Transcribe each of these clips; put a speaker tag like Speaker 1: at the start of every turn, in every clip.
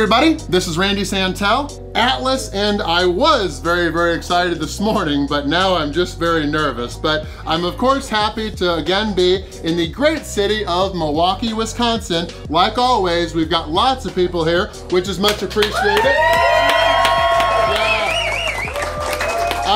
Speaker 1: everybody, this is Randy Santel, Atlas, and I was very, very excited this morning, but now I'm just very nervous. But I'm of course happy to again be in the great city of Milwaukee, Wisconsin. Like always, we've got lots of people here, which is much appreciated.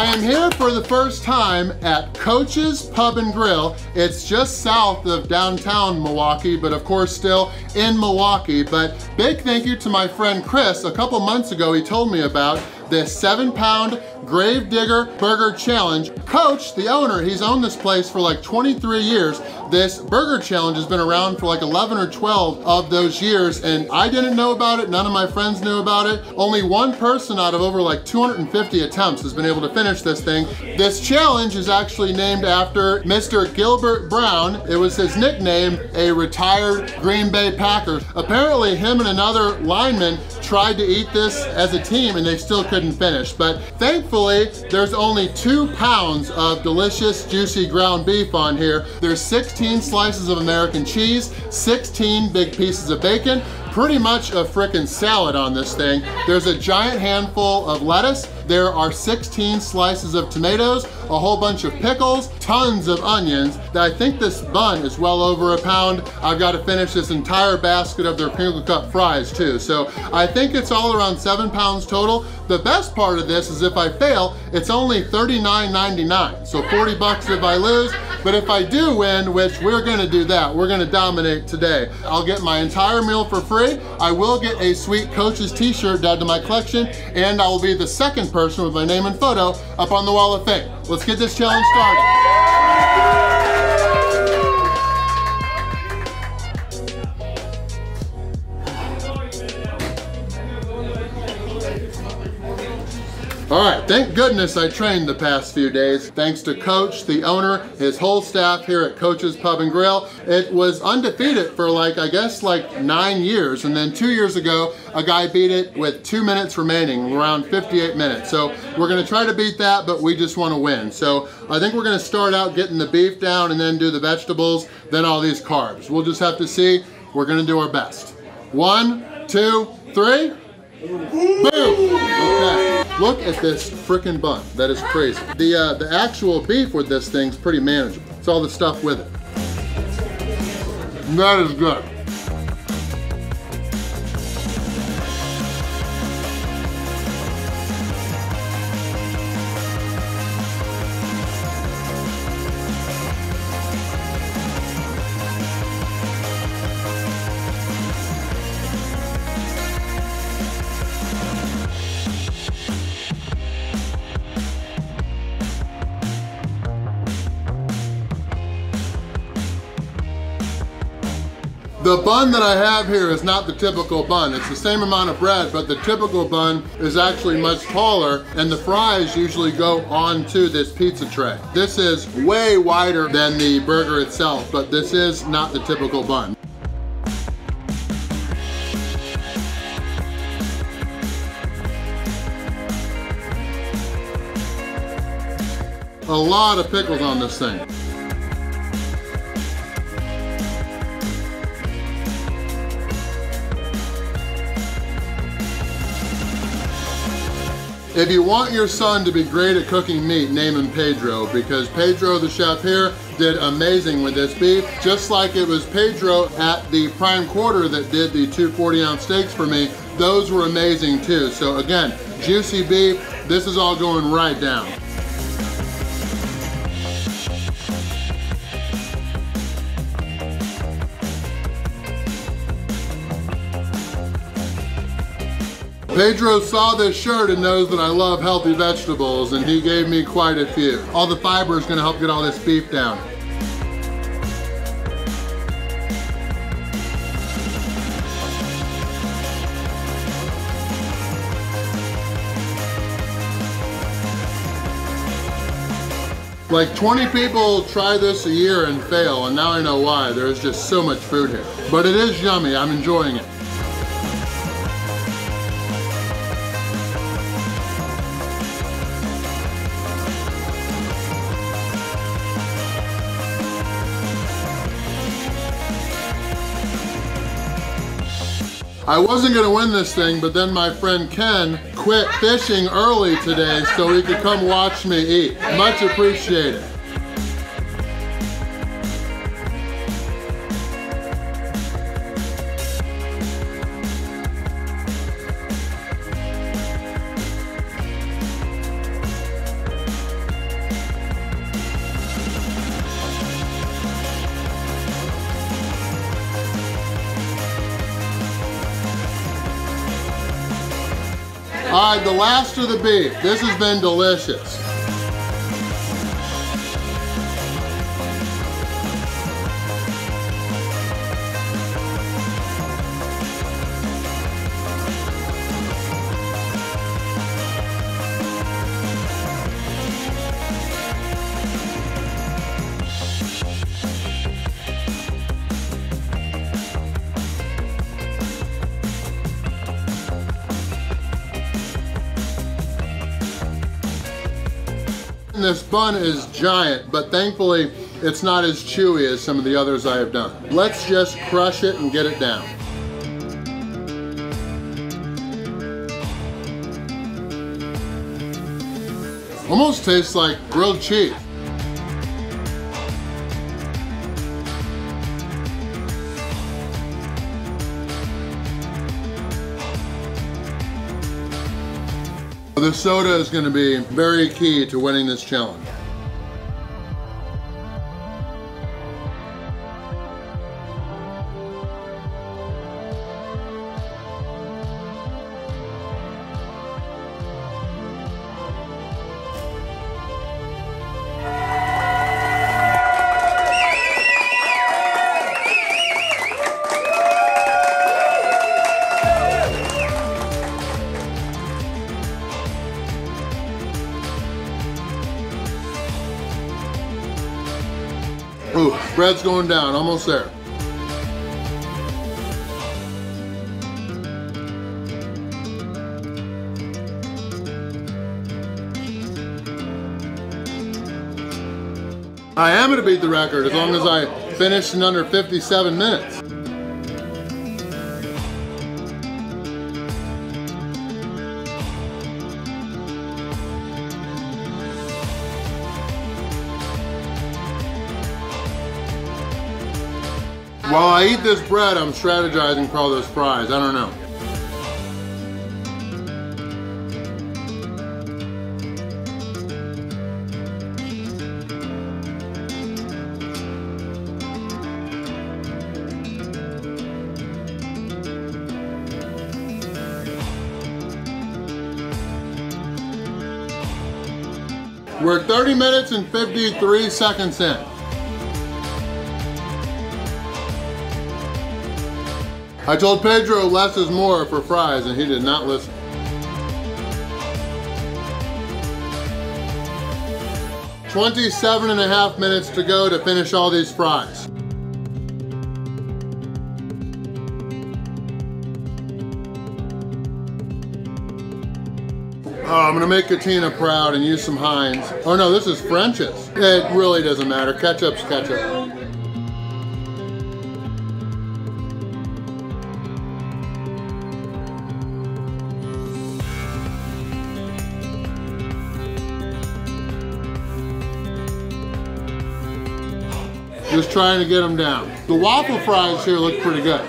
Speaker 1: I am here for the first time at Coach's Pub and Grill. It's just south of downtown Milwaukee, but of course still in Milwaukee. But big thank you to my friend Chris. A couple months ago, he told me about this seven pound Gravedigger Burger Challenge. Coach, the owner, he's owned this place for like 23 years. This burger challenge has been around for like 11 or 12 of those years and I didn't know about it, none of my friends knew about it. Only one person out of over like 250 attempts has been able to finish this thing. This challenge is actually named after Mr. Gilbert Brown. It was his nickname, a retired Green Bay Packer. Apparently him and another lineman tried to eat this as a team and they still couldn't finish. But thankfully, there's only two pounds of delicious, juicy ground beef on here. There's 16 slices of American cheese, 16 big pieces of bacon, pretty much a frickin' salad on this thing. There's a giant handful of lettuce. There are 16 slices of tomatoes, a whole bunch of pickles, tons of onions. I think this bun is well over a pound. I've got to finish this entire basket of their crinkle cut fries too. So I think it's all around seven pounds total. The best part of this is if I fail, it's only $39.99. So 40 bucks if I lose. But if I do win, which we're gonna do that, we're gonna dominate today. I'll get my entire meal for free. I will get a sweet Coach's t-shirt to add to my collection, and I will be the second person with my name and photo up on the wall of fame. Let's get this challenge started. All right, thank goodness I trained the past few days. Thanks to Coach, the owner, his whole staff here at Coach's Pub and Grill. It was undefeated for like, I guess like nine years. And then two years ago, a guy beat it with two minutes remaining, around 58 minutes. So we're gonna try to beat that, but we just wanna win. So I think we're gonna start out getting the beef down and then do the vegetables, then all these carbs. We'll just have to see. We're gonna do our best. One, two, three. Boom! Okay. Look at this freaking bun. That is crazy. The uh, the actual beef with this thing's pretty manageable. It's all the stuff with it. That is good. The bun that I have here is not the typical bun. It's the same amount of bread, but the typical bun is actually much taller and the fries usually go onto this pizza tray. This is way wider than the burger itself, but this is not the typical bun. A lot of pickles on this thing. If you want your son to be great at cooking meat, name him Pedro because Pedro, the chef here, did amazing with this beef. Just like it was Pedro at the Prime Quarter that did the two 40 ounce steaks for me, those were amazing too. So again, juicy beef, this is all going right down. Pedro saw this shirt and knows that I love healthy vegetables and he gave me quite a few. All the fiber is gonna help get all this beef down. Like 20 people try this a year and fail, and now I know why. There's just so much food here. But it is yummy, I'm enjoying it. I wasn't gonna win this thing, but then my friend Ken quit fishing early today so he could come watch me eat. Much appreciated. The last of the beef. This has been delicious. This bun is giant, but thankfully it's not as chewy as some of the others I have done. Let's just crush it and get it down. Almost tastes like grilled cheese. The soda is going to be very key to winning this challenge. Ooh, bread's going down, almost there. I am gonna beat the record as long as I finish in under 57 minutes. While I eat this bread, I'm strategizing for all those fries. I don't know. We're 30 minutes and 53 seconds in. I told Pedro less is more for fries and he did not listen. Twenty-seven and a half minutes to go to finish all these fries. Oh, I'm gonna make Katina proud and use some Heinz. Oh no, this is French's. It really doesn't matter. Ketchup's ketchup. Just trying to get them down. The waffle fries here look pretty good.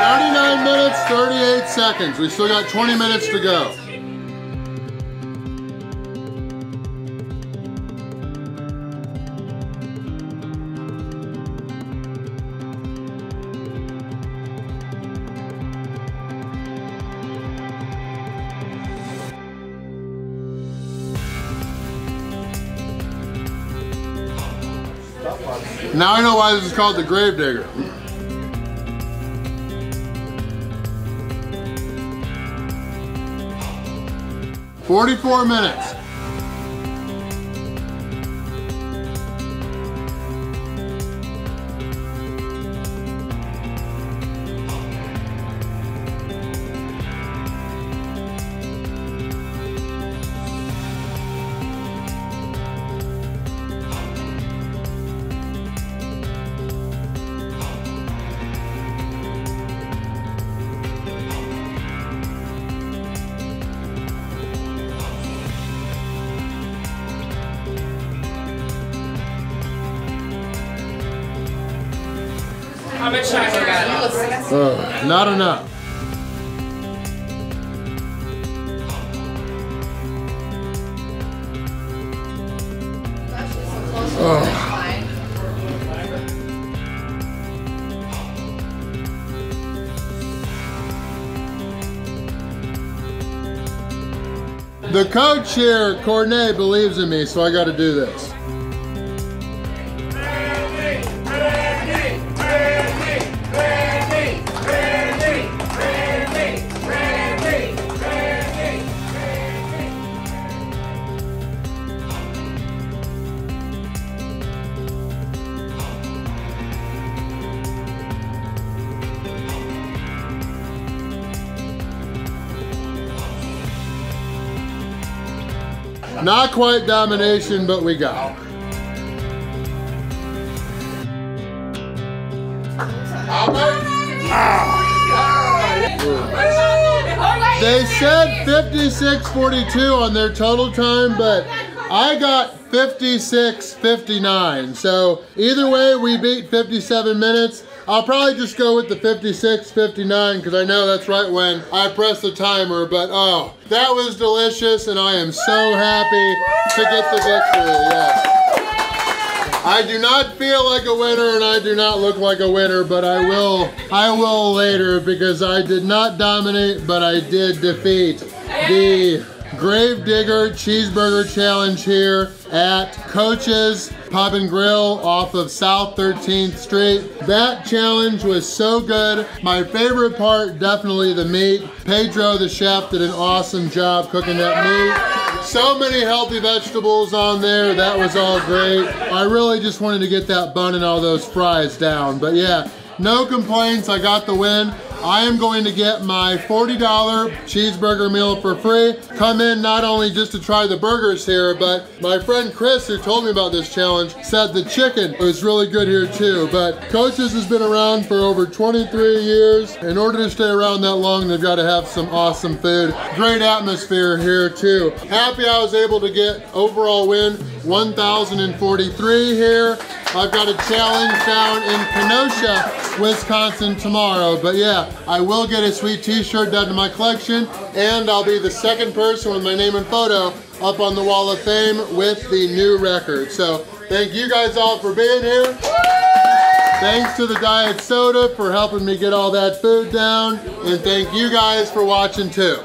Speaker 1: Thirty-nine minutes, 38 seconds. We still got 20 minutes to go. Now I know why this is called the grave digger. Forty-four minutes.
Speaker 2: How much time we got?
Speaker 1: Oh, not enough. Oh. The coach here, Cornet, believes in me, so I got to do this. Not quite domination, but we got. it. They said 56.42 on their total time, but I got 56.59. So either way, we beat 57 minutes. I'll probably just go with the 56, 59, because I know that's right when I press the timer, but oh, that was delicious and I am so happy to get the victory, yes. I do not feel like a winner and I do not look like a winner, but I will, I will later because I did not dominate, but I did defeat the Gravedigger Cheeseburger Challenge here at Coach's Pub and Grill off of South 13th Street. That challenge was so good. My favorite part, definitely the meat. Pedro, the chef, did an awesome job cooking that meat. So many healthy vegetables on there. That was all great. I really just wanted to get that bun and all those fries down. But yeah, no complaints. I got the win. I am going to get my $40 cheeseburger meal for free. Come in not only just to try the burgers here, but my friend Chris, who told me about this challenge, said the chicken was really good here too. But Coach's has been around for over 23 years. In order to stay around that long, they've got to have some awesome food. Great atmosphere here too. Happy I was able to get overall win 1,043 here. I've got a challenge down in Kenosha, Wisconsin tomorrow. But yeah, I will get a sweet t-shirt done to my collection and I'll be the second person with my name and photo up on the wall of fame with the new record. So thank you guys all for being here. Thanks to the Diet Soda for helping me get all that food down. And thank you guys for watching too.